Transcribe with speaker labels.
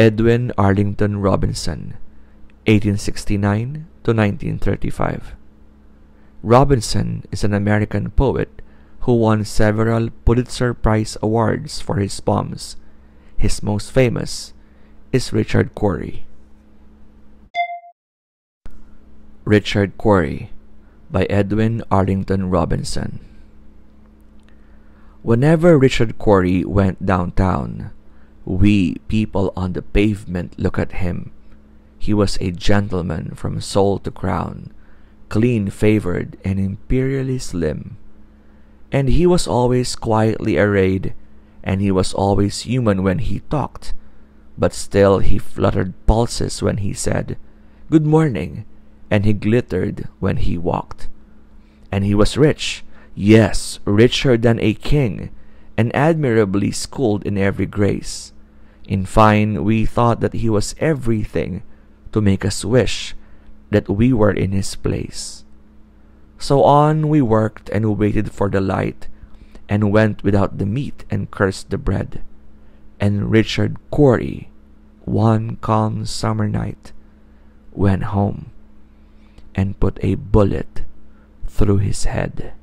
Speaker 1: Edwin Arlington Robinson, 1869 to 1935. Robinson is an American poet who won several Pulitzer Prize awards for his poems. His most famous is Richard Cory. Richard Cory by Edwin Arlington Robinson. Whenever Richard Cory went downtown, we people on the pavement look at him. He was a gentleman from sole to crown, clean favored and imperially slim. And he was always quietly arrayed, and he was always human when he talked, but still he fluttered pulses when he said, Good morning, and he glittered when he walked. And he was rich, yes, richer than a king, and admirably schooled in every grace. In fine, we thought that he was everything to make us wish that we were in his place. So on we worked and waited for the light, and went without the meat and cursed the bread. And Richard Cory, one calm summer night, went home and put a bullet through his head.